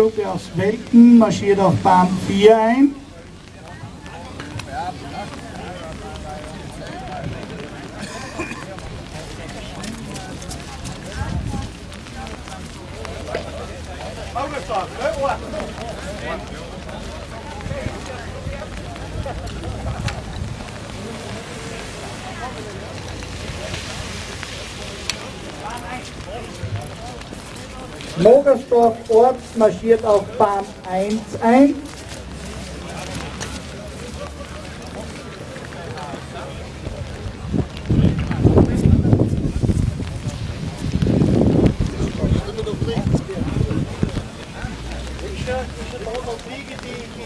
Gruppe aus Welten marschiert auf Bahn 4 ein. Mogersdorf Ort marschiert auf Bahn 1 ein. Teilnehmer